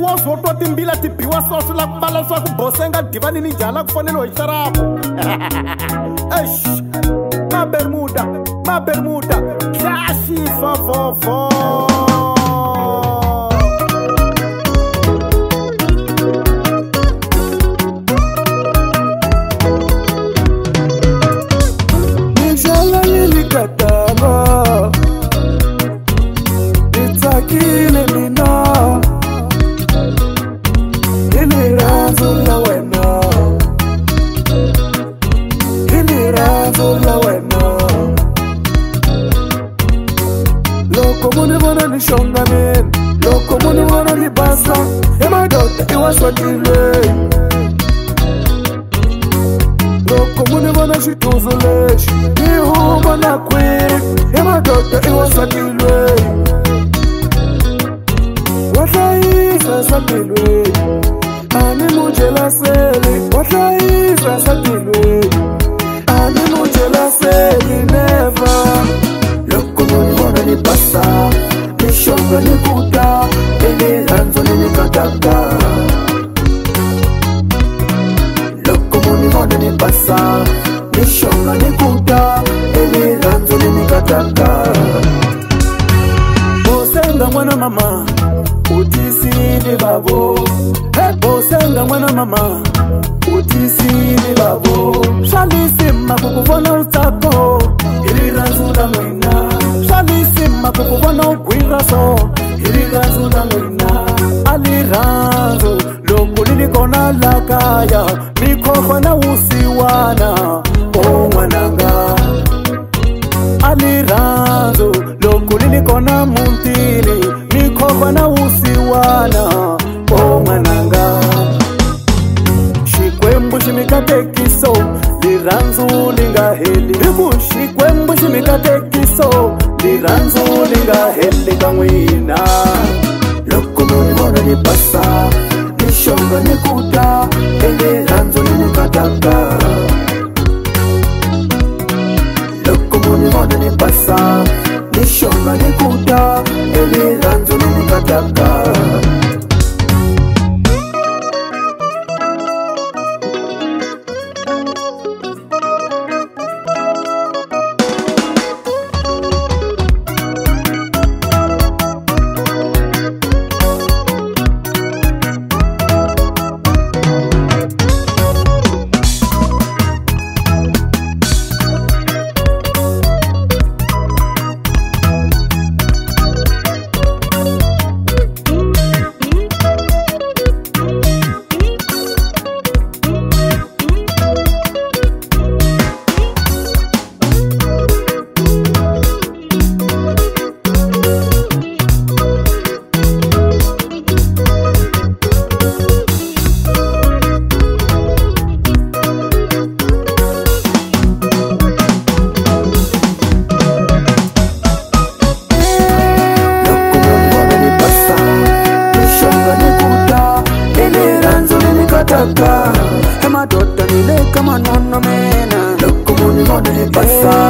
wo swo twa timbila ti biwa swa swi lava ku vala swaku bosenga divanini njhala ku fanele hi xarapa ex mabermuda mabermuda xaxifavovo Yeah. shonga me loko muni wona libasa e madota i wa swatile loko muni vona xituzu lexi i huvo na kwini i madota i wa swatilwe wa hlayisa swa mbilweni a ni mujelaseli wa hlayisa swa uti babo bosenga mwana mama uti sili babo swalisima kukuvona utsako ilirazuda mwina swalisima kukuvona ugwiraso ilirazuda mwina alirazu loku lilikona lakaya mikhokwana usiwana o mwananga alirazu loku lilikona muntili mikhokwana heli rikuxi kwembu ximikatekiso ni rhandzu ni nga heli ka n'wina loko muni vona ni basa ni xonga ni kuta ende rhandzu ni ni kataka loko muni vona ni basa ni xonga ni kuta ende rhandzu ni ni kataka shaka Hema dota No kama nono come on, mone basa